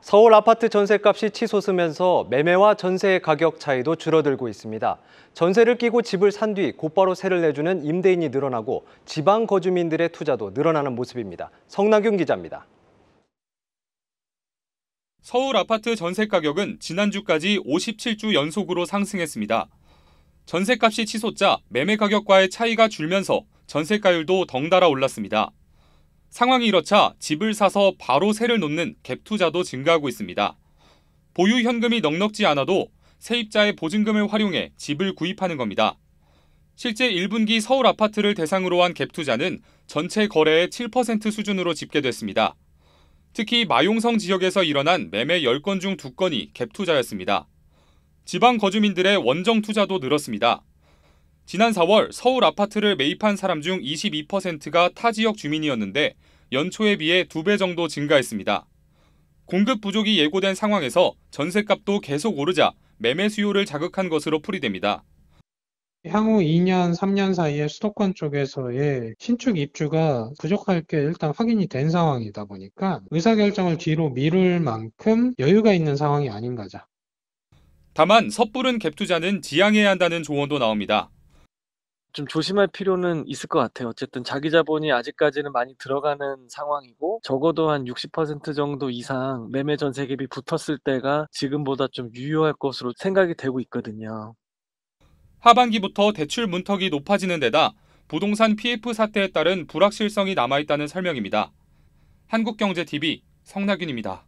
서울 아파트 전세값이 치솟으면서 매매와 전세 가격 차이도 줄어들고 있습니다. 전세를 끼고 집을 산 뒤 곧바로 세를 내주는 임대인이 늘어나고 지방 거주민들의 투자도 늘어나는 모습입니다. 성나균 기자입니다. 서울 아파트 전세 가격은 지난주까지 57주 연속으로 상승했습니다. 전세값이 치솟자 매매 가격과의 차이가 줄면서 전세가율도 덩달아 올랐습니다. 상황이 이렇자 집을 사서 바로 세를 놓는 갭 투자도 증가하고 있습니다. 보유 현금이 넉넉지 않아도 세입자의 보증금을 활용해 집을 구입하는 겁니다. 실제 1분기 서울 아파트를 대상으로 한 갭 투자는 전체 거래의 7% 수준으로 집계됐습니다. 특히 마용성 지역에서 일어난 매매 10건 중 2건이 갭 투자였습니다. 지방 거주민들의 원정 투자도 늘었습니다. 지난 4월 서울 아파트를 매입한 사람 중 22%가 타 지역 주민이었는데 연초에 비해 2배 정도 증가했습니다. 공급 부족이 예고된 상황에서 전세값도 계속 오르자 매매 수요를 자극한 것으로 풀이됩니다. 향후 2년, 3년 사이에 수도권 쪽에서의 신축 입주가 부족할 게 일단 확인이 된 상황이다 보니까 의사결정을 뒤로 미룰 만큼 여유가 있는 상황이 아닌 거죠. 다만 섣부른 갭 투자는 지양해야 한다는 조언도 나옵니다. 좀 조심할 필요는 있을 것 같아요. 어쨌든 자기 자본이 아직까지는 많이 들어가는 상황이고 적어도 한 60% 정도 이상 매매 전세 갭이 붙었을 때가 지금보다 좀 유효할 것으로 생각이 되고 있거든요. 하반기부터 대출 문턱이 높아지는 데다 부동산 PF 사태에 따른 불확실성이 남아있다는 설명입니다. 한국경제TV 성나균입니다.